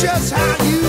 just how you